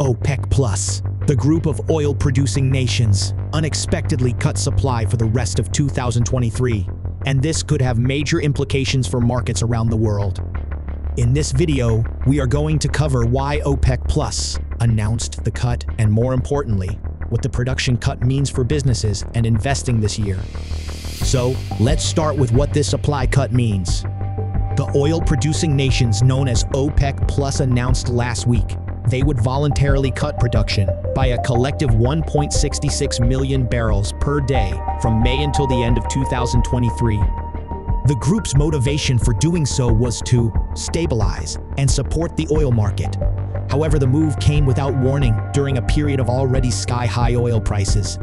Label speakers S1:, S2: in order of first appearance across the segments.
S1: OPEC Plus, the group of oil-producing nations, unexpectedly cut supply for the rest of 2023, and this could have major implications for markets around the world. In this video, we are going to cover why OPEC Plus announced the cut and more importantly, what the production cut means for businesses and investing this year. So, let's start with what this supply cut means. The oil-producing nations known as OPEC Plus announced last week they would voluntarily cut production by a collective 1.66 million barrels per day from May until the end of 2023. The group's motivation for doing so was to stabilize and support the oil market. However, the move came without warning during a period of already sky-high oil prices.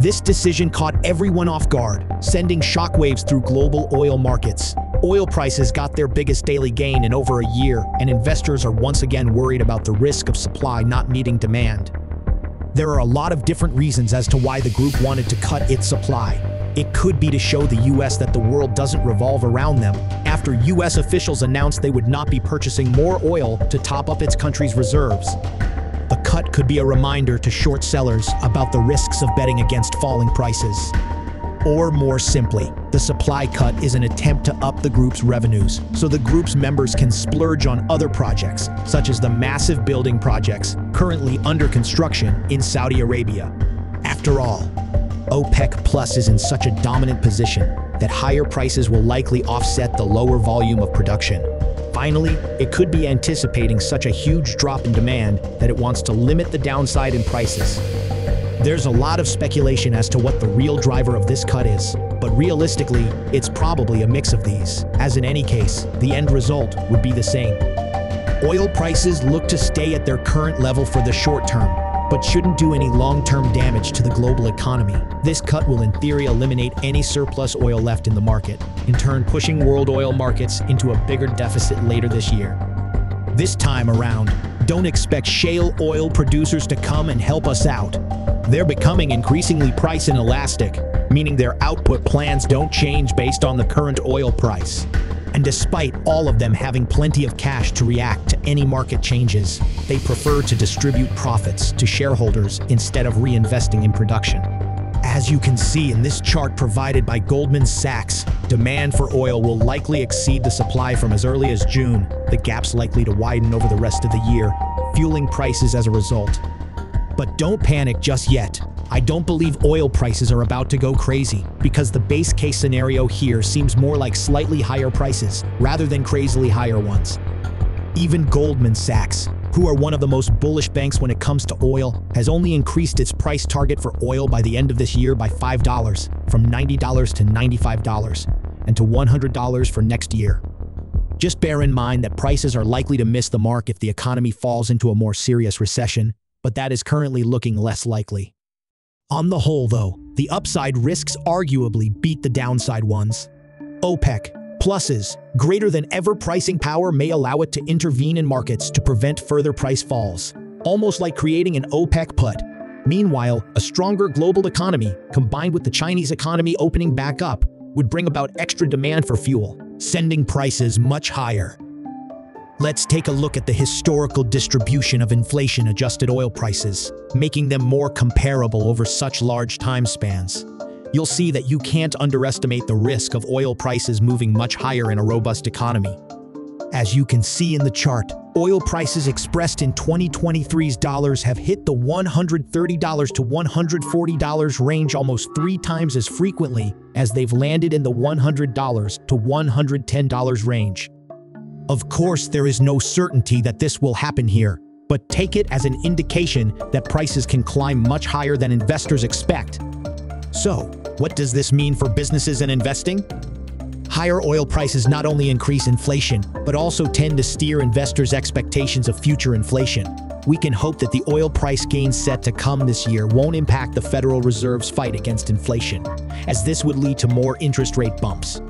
S1: This decision caught everyone off guard, sending shockwaves through global oil markets. Oil prices got their biggest daily gain in over a year, and investors are once again worried about the risk of supply not meeting demand. There are a lot of different reasons as to why the group wanted to cut its supply. It could be to show the US that the world doesn't revolve around them, after US officials announced they would not be purchasing more oil to top up its country's reserves. The cut could be a reminder to short sellers about the risks of betting against falling prices. Or more simply, the supply cut is an attempt to up the group's revenues so the group's members can splurge on other projects, such as the massive building projects currently under construction in Saudi Arabia. After all, OPEC Plus is in such a dominant position that higher prices will likely offset the lower volume of production. Finally, it could be anticipating such a huge drop in demand that it wants to limit the downside in prices. There's a lot of speculation as to what the real driver of this cut is, but realistically, it's probably a mix of these, as in any case, the end result would be the same. Oil prices look to stay at their current level for the short term, but shouldn't do any long-term damage to the global economy. This cut will in theory eliminate any surplus oil left in the market, in turn pushing world oil markets into a bigger deficit later this year. This time around, don't expect shale oil producers to come and help us out. They're becoming increasingly price inelastic, meaning their output plans don't change based on the current oil price. And despite all of them having plenty of cash to react to any market changes, they prefer to distribute profits to shareholders instead of reinvesting in production. As you can see in this chart provided by Goldman Sachs, demand for oil will likely exceed the supply from as early as June. The gap's likely to widen over the rest of the year, fueling prices as a result. But don't panic just yet. I don't believe oil prices are about to go crazy, because the base case scenario here seems more like slightly higher prices, rather than crazily higher ones. Even Goldman Sachs, who are one of the most bullish banks when it comes to oil, has only increased its price target for oil by the end of this year by $5, from $90 to $95, and to $100 for next year. Just bear in mind that prices are likely to miss the mark if the economy falls into a more serious recession, but that is currently looking less likely. On the whole, though, the upside risks arguably beat the downside ones. OPEC, Plus's, greater than ever pricing power may allow it to intervene in markets to prevent further price falls, almost like creating an OPEC put. Meanwhile, a stronger global economy, combined with the Chinese economy opening back up, would bring about extra demand for fuel, sending prices much higher. Let's take a look at the historical distribution of inflation-adjusted oil prices, making them more comparable over such large time spans. You'll see that you can't underestimate the risk of oil prices moving much higher in a robust economy. As you can see in the chart, oil prices expressed in 2023's dollars have hit the $130 to $140 range almost three times as frequently as they've landed in the $100 to $110 range. Of course, there is no certainty that this will happen here, but take it as an indication that prices can climb much higher than investors expect. So, what does this mean for businesses and investing? Higher oil prices not only increase inflation, but also tend to steer investors' expectations of future inflation. We can hope that the oil price gains set to come this year won't impact the Federal Reserve's fight against inflation, as this would lead to more interest rate bumps.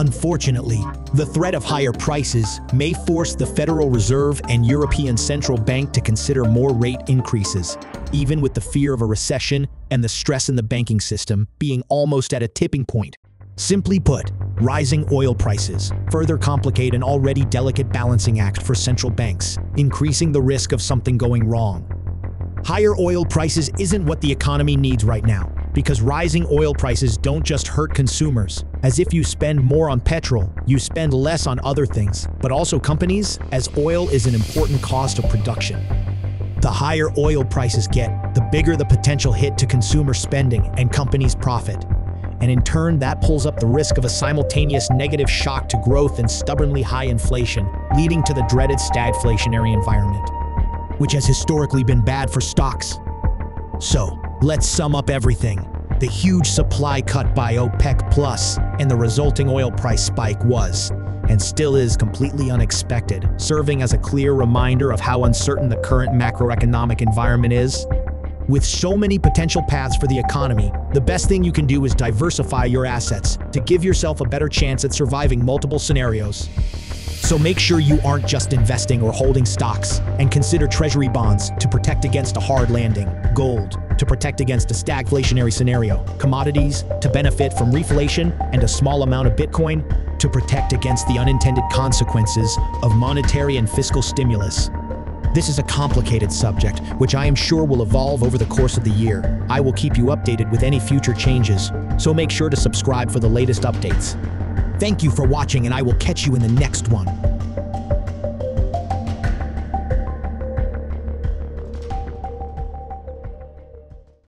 S1: Unfortunately, the threat of higher prices may force the Federal Reserve and European Central Bank to consider more rate increases, even with the fear of a recession and the stress in the banking system being almost at a tipping point. Simply put, rising oil prices further complicate an already delicate balancing act for central banks, increasing the risk of something going wrong. Higher oil prices isn't what the economy needs right now, because rising oil prices don't just hurt consumers. As if you spend more on petrol, you spend less on other things, but also companies, as oil is an important cost of production. The higher oil prices get, the bigger the potential hit to consumer spending and companies' profit. And in turn, that pulls up the risk of a simultaneous negative shock to growth and stubbornly high inflation, leading to the dreaded stagflationary environment, which has historically been bad for stocks. So, let's sum up everything. The huge supply cut by OPEC Plus and the resulting oil price spike was, and still is completely unexpected, serving as a clear reminder of how uncertain the current macroeconomic environment is. With so many potential paths for the economy, the best thing you can do is diversify your assets to give yourself a better chance at surviving multiple scenarios. So make sure you aren't just investing or holding stocks, and consider treasury bonds to protect against a hard landing, gold to protect against a stagflationary scenario, commodities to benefit from reflation, and a small amount of Bitcoin to protect against the unintended consequences of monetary and fiscal stimulus. This is a complicated subject, which I am sure will evolve over the course of the year. I will keep you updated with any future changes, so make sure to subscribe for the latest updates. Thank you for watching and I will catch you in the next one.